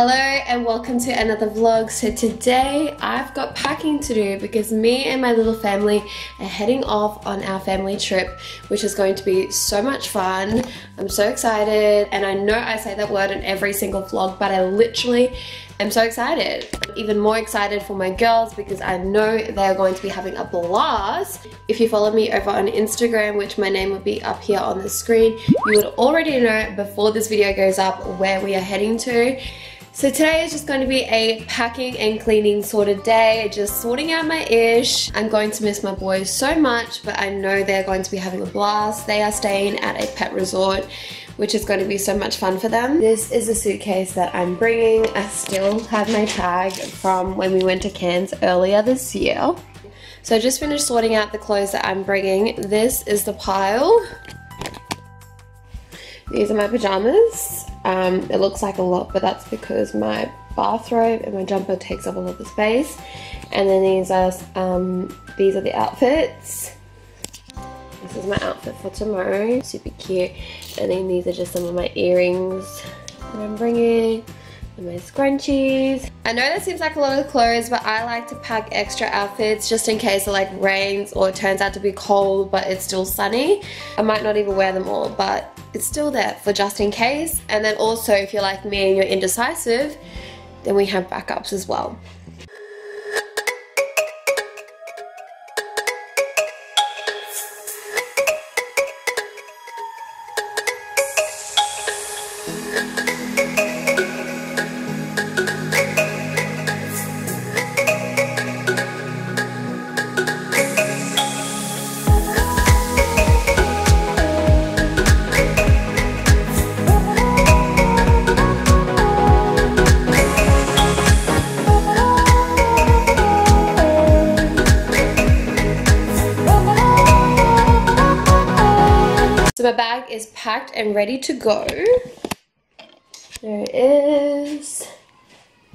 Hello and welcome to another vlog. So today I've got packing to do because me and my little family are heading off on our family trip which is going to be so much fun. I'm so excited and I know I say that word in every single vlog but I literally am so excited. I'm even more excited for my girls because I know they're going to be having a blast. If you follow me over on Instagram which my name will be up here on the screen you would already know before this video goes up where we are heading to. So today is just going to be a packing and cleaning sort of day, just sorting out my ish. I'm going to miss my boys so much, but I know they're going to be having a blast. They are staying at a pet resort, which is going to be so much fun for them. This is a suitcase that I'm bringing. I still have my tag from when we went to Cairns earlier this year. So I just finished sorting out the clothes that I'm bringing. This is the pile. These are my pajamas. Um, it looks like a lot, but that's because my bathrobe and my jumper takes up a lot of the space. And then these are um, these are the outfits. This is my outfit for tomorrow, super cute. And then these are just some of my earrings that I'm bringing my scrunchies. I know that seems like a lot of clothes, but I like to pack extra outfits just in case it like rains or it turns out to be cold, but it's still sunny. I might not even wear them all, but it's still there for just in case. And then also if you're like me and you're indecisive, then we have backups as well. My bag is packed and ready to go. There it is.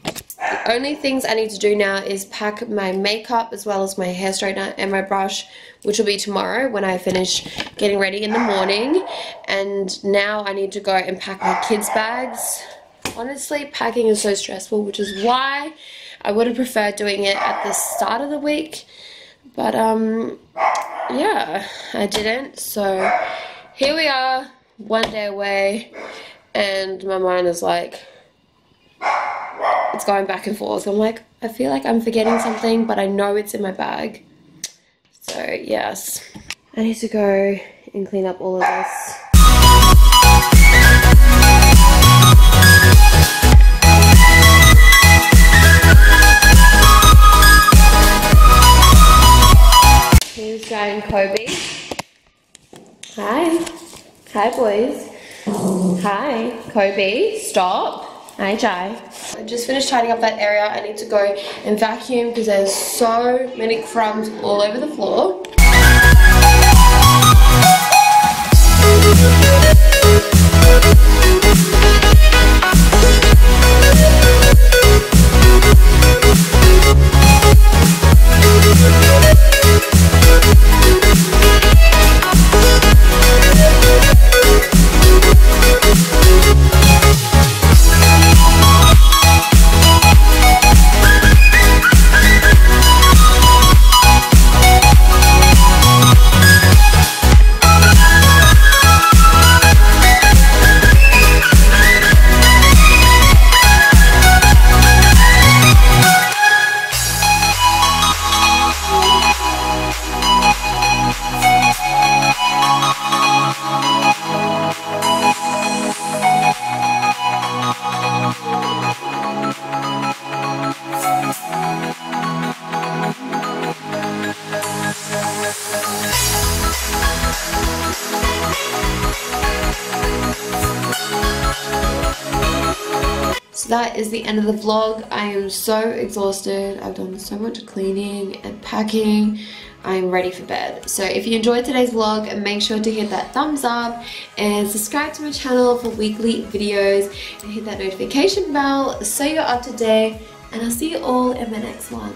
The only things I need to do now is pack my makeup as well as my hair straightener and my brush, which will be tomorrow when I finish getting ready in the morning. And now I need to go and pack my kids' bags. Honestly, packing is so stressful, which is why I would have preferred doing it at the start of the week. But, um, yeah, I didn't. So here we are, one day away, and my mind is like, it's going back and forth. I'm like, I feel like I'm forgetting something, but I know it's in my bag. So, yes. I need to go and clean up all of this. Hi, boys. Hi. Kobe, stop. Hi, Jai. I just finished tidying up that area. I need to go and vacuum because there's so many crumbs all over the floor. That is the end of the vlog. I am so exhausted. I've done so much cleaning and packing. I'm ready for bed. So if you enjoyed today's vlog, make sure to hit that thumbs up and subscribe to my channel for weekly videos and hit that notification bell so you're up to date and I'll see you all in my next one.